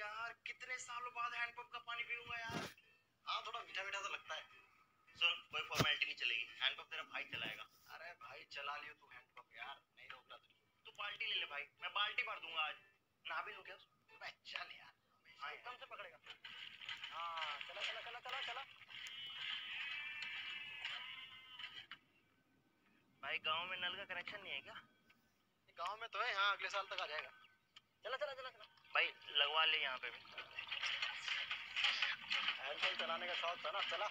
यार कितने सालों बाद हैंडपंप का पानी पीऊँगा यार। हाँ थोड़ा मीठा मीठा सा लगता है। सुन कोई फॉर्मेलिटी नहीं चलेगी। हैंडपंप तेरा भाई चलाएगा। अरे भाई चला लियो तू हैंडपंप यार। नहीं रोक रहा तुझे। तू बाल्टी ले ले भाई। मैं बाल्टी भर दूँगा आज। नहा भी लूँ क्या मैं चल यार। हाँ एकदम से पकड़ेगा। हाँ चला चला चला चला चला। भाई गाँव में नल का कनेक्शन नहीं है क्या? गाँव में तो है हाँ अगले साल तक आ जाएगा। चला चला चला चला। भाई है यहाँ पे भी। चलाने का शौक था ना चला।